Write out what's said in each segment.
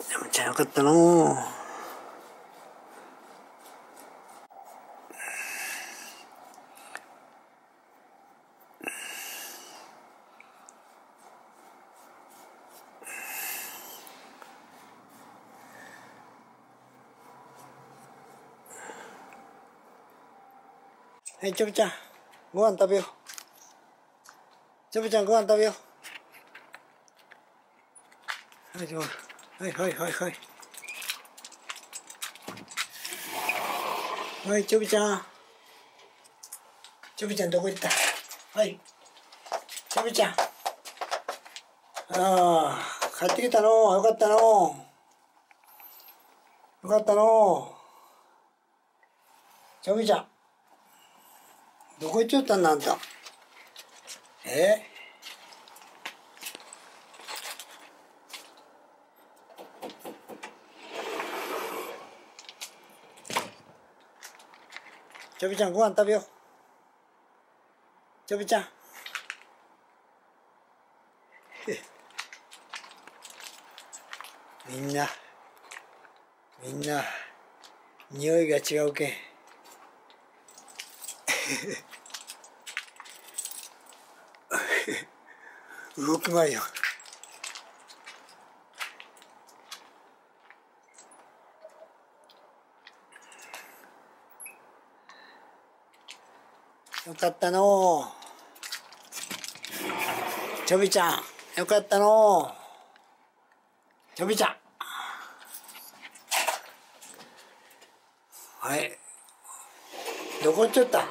めちゃよかったのはい、ちょびちゃん、ご飯食べよう。ちょびちゃん、ご飯食べよう。はい、ご飯。はい、はい、はい、はい。はい、ちょびちゃん。ちょびちゃん、どこ行った？はい。ちょびちゃん。ああ、帰ってきたの？よかったの？よかったの？ちょびちゃん。どこ行っちゃったんだあんた？え？ちょびちゃんご飯食べよう。ちょびちゃん。みんな、みんな、匂いが違うけん。動くまいよ。よかったの。ちょびちゃん、よかったの。ちょびちゃん。はい。どこ行っちゃった？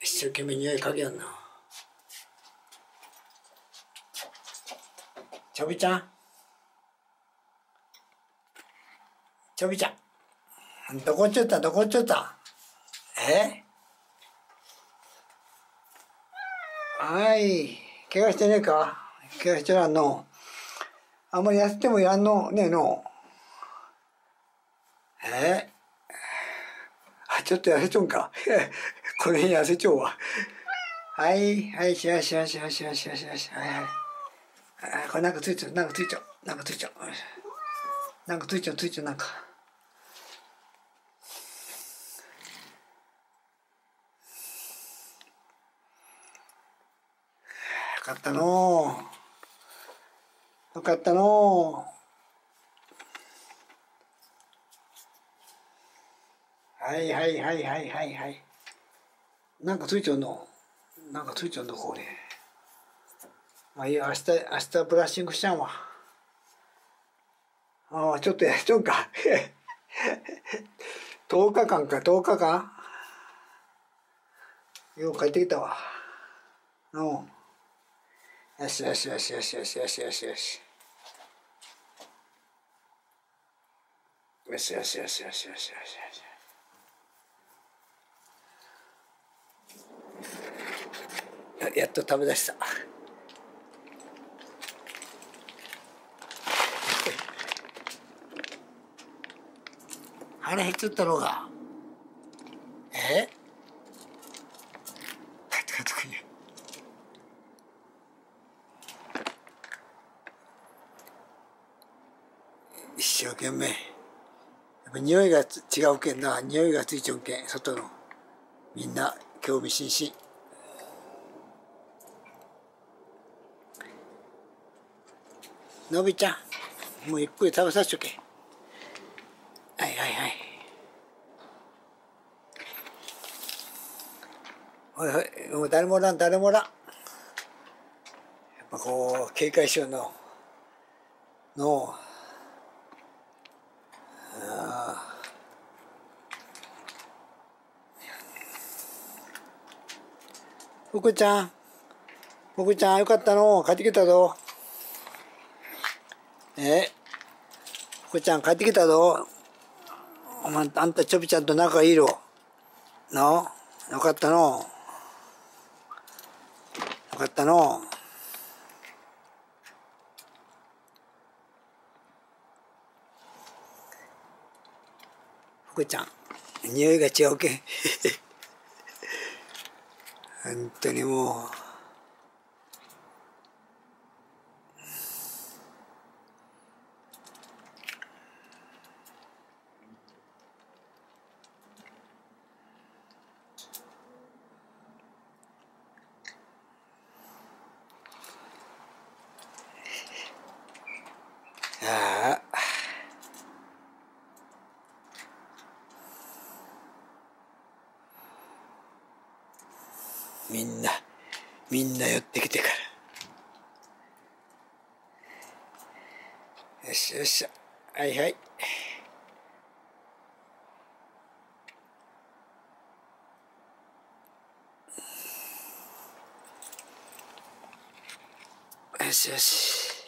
一生懸命匂いかけやんな。ちょびちゃん。ちょびちゃん。どこ行っちゃった？どこ行っちゃった？え？はい。怪我してねえか？怪我してらんの？あんまり痩せてもやんの？ねえの？え？あちょっと痩せちょんか？この辺痩せちょうわ。はい。はいしよしよしよしよしよしよし。はいはい。あこれなんかついちゃう。なんかついちゃう。なんかついちゃう。なんかついちゃうついちゃうなんか。かったのよかったのはいはいはいはいはいはい。なんかついちゃうの？なんかついちゃうのこれ。まあいいよ明日明日ブラッシングしちゃうわ。ああちょっとやっちゃうか。10日間か10日間？よう帰ってきたわ。うん。よしよしよしよしよしよしよしよし。よしよしよしよしよしよしよし。やっと食べ出した。腹減っちゃったろうが。え帰って帰ってくんね一生懸命やっぱ匂いが違うけんな。匂いがついちゃうけん外の。みんな興味津々。のびちゃんもうゆっくり食べさせとけ。はいはいはい。おいおいもう誰もおらん誰もおらん。やっぱこう警戒しようの。の福ちゃん。福ちゃんよかったの？帰ってきたぞ。え？福ちゃん帰ってきたぞ。お前あんたちょびちゃんと仲いいろ。の？よかったの？よかったの？福ちゃん匂いが違うけ。ん本当にもう、Yeah. みんなみんな寄ってきてから。よしよしはいはい。よしよし。